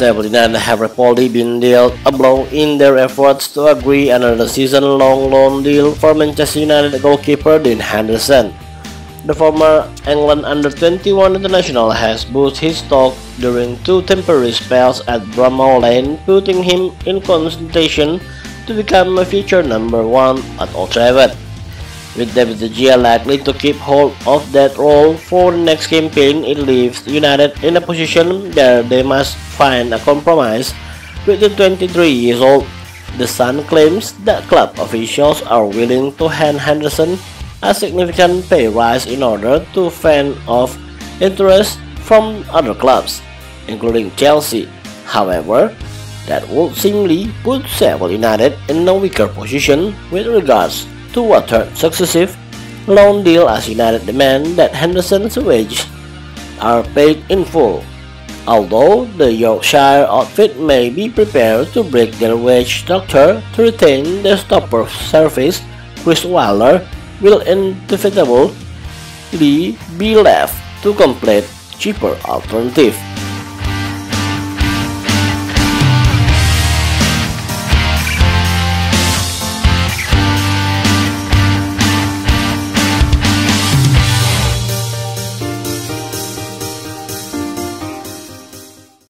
United have reportedly been dealt a blow in their efforts to agree another season-long loan deal for Manchester United goalkeeper Dean Henderson. The former England under-21 international has boosted his stock during two temporary spells at Bramall Lane, putting him in consultation to become a future number one at Old Trafford. De Gea likely to keep hold of that role for the next campaign, it leaves United in a position where they must find a compromise with the 23 years old. The Sun claims that club officials are willing to hand Henderson a significant pay rise in order to fend off interest from other clubs, including Chelsea. However, that would seemingly put Sheffield United in a weaker position with regards to a third successive loan deal as United demand that Henderson's wages are paid in full. Although the Yorkshire outfit may be prepared to break their wage structure to retain their stopper service, Chris Wilder will inevitably be left to complete cheaper alternative.